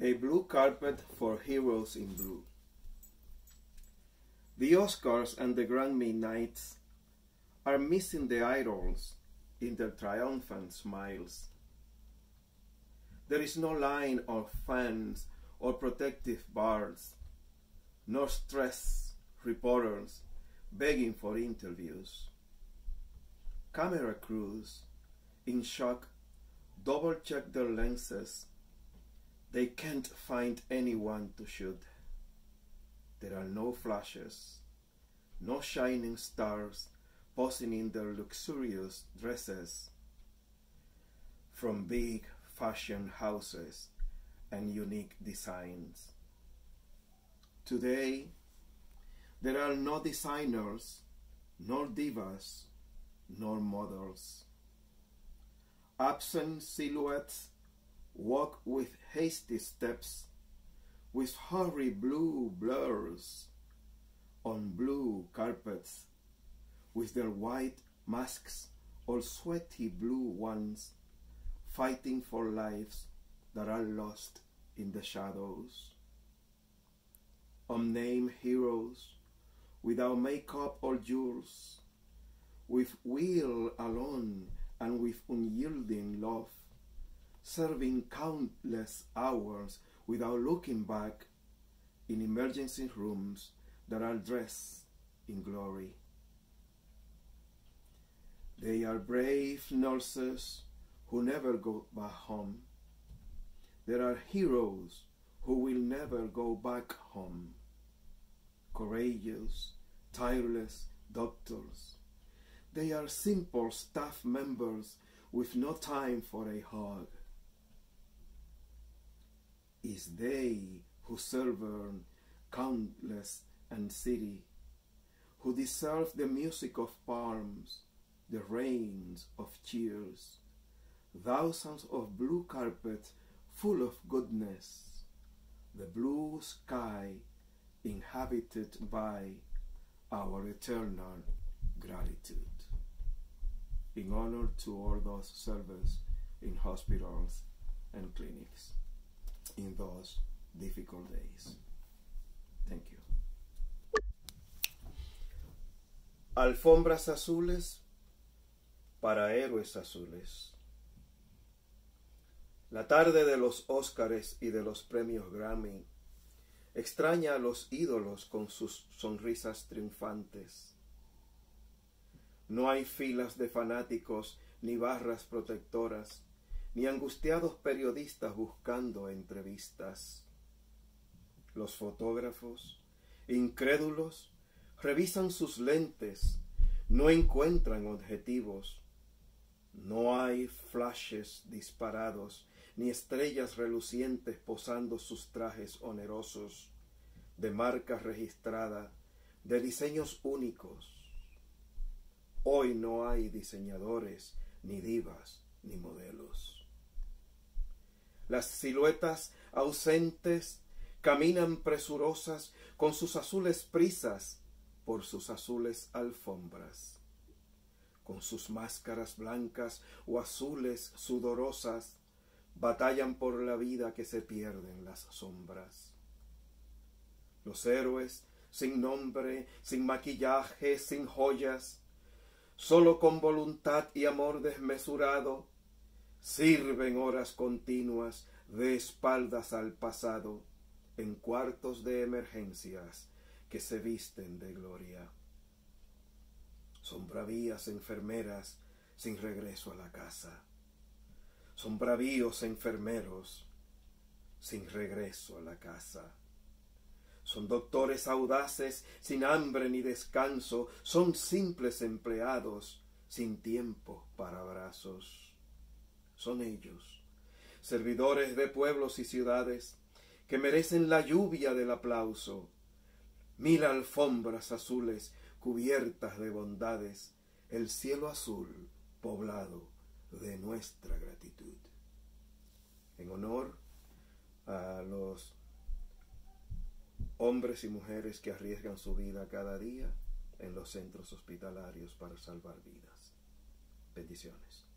A blue carpet for heroes in blue. The Oscars and the Grammy nights are missing the idols in their triumphant smiles. There is no line of fans or protective bars, nor stress reporters begging for interviews. Camera crews, in shock, double check their lenses they can't find anyone to shoot. There are no flashes, no shining stars posing in their luxurious dresses from big fashion houses and unique designs. Today, there are no designers, nor divas, nor models. Absent silhouettes walk with hasty steps, with hurry blue blurs on blue carpets, with their white masks or sweaty blue ones, fighting for lives that are lost in the shadows. Unnamed heroes, without makeup or jewels, with will alone and with unyielding love, serving countless hours without looking back in emergency rooms that are dressed in glory. They are brave nurses who never go back home. There are heroes who will never go back home. Courageous, tireless doctors. They are simple staff members with no time for a hug is they who serve countless and city, who deserve the music of palms, the rains of cheers, thousands of blue carpets full of goodness, the blue sky inhabited by our eternal gratitude. In honor to all those servants in hospitals and clinics in those difficult days. Thank you. Alfombras azules para héroes azules. La tarde de los Óscares y de los premios Grammy extraña a los ídolos con sus sonrisas triunfantes. No hay filas de fanáticos ni barras protectoras ni angustiados periodistas buscando entrevistas. Los fotógrafos, incrédulos, revisan sus lentes, no encuentran objetivos. No hay flashes disparados, ni estrellas relucientes posando sus trajes onerosos, de marca registrada, de diseños únicos. Hoy no hay diseñadores, ni divas, ni modelos. Las siluetas ausentes caminan presurosas con sus azules prisas por sus azules alfombras. Con sus máscaras blancas o azules sudorosas, batallan por la vida que se pierde en las sombras. Los héroes, sin nombre, sin maquillaje, sin joyas, solo con voluntad y amor desmesurado, sirven horas continuas de espaldas al pasado en cuartos de emergencias que se visten de gloria. Son bravías enfermeras sin regreso a la casa. Son bravíos enfermeros sin regreso a la casa. Son doctores audaces sin hambre ni descanso. Son simples empleados sin tiempo para abrazos son ellos, servidores de pueblos y ciudades, que merecen la lluvia del aplauso, mil alfombras azules cubiertas de bondades, el cielo azul poblado de nuestra gratitud. En honor a los hombres y mujeres que arriesgan su vida cada día en los centros hospitalarios para salvar vidas. Bendiciones.